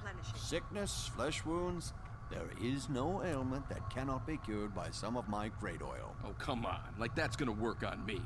replenishing. Sickness, flesh wounds, there is no ailment that cannot be cured by some of my great oil. Oh, come on. Like that's gonna work on me.